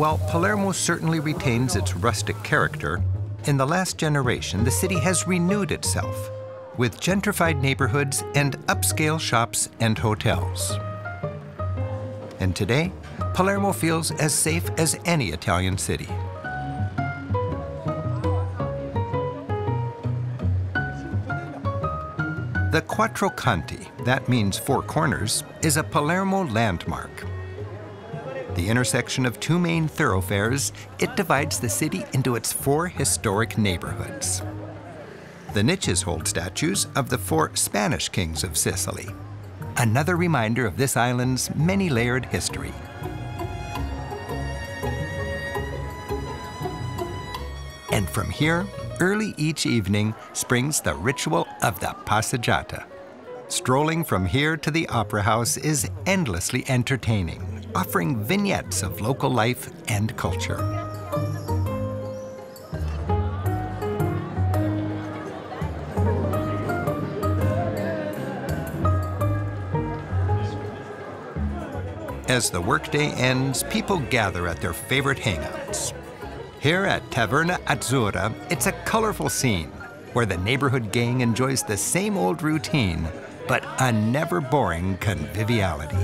While Palermo certainly retains its rustic character, in the last generation, the city has renewed itself with gentrified neighborhoods and upscale shops and hotels. And today, Palermo feels as safe as any Italian city. The Quattro Canti, that means four corners, is a Palermo landmark. The intersection of two main thoroughfares, it divides the city into its four historic neighborhoods. The niches hold statues of the four Spanish kings of Sicily, another reminder of this island's many layered history. And from here, early each evening springs the ritual of the passeggiata. Strolling from here to the Opera House is endlessly entertaining, offering vignettes of local life and culture. As the workday ends, people gather at their favorite hangouts. Here at Taverna Azzurra, it's a colorful scene where the neighborhood gang enjoys the same old routine, but a never boring conviviality.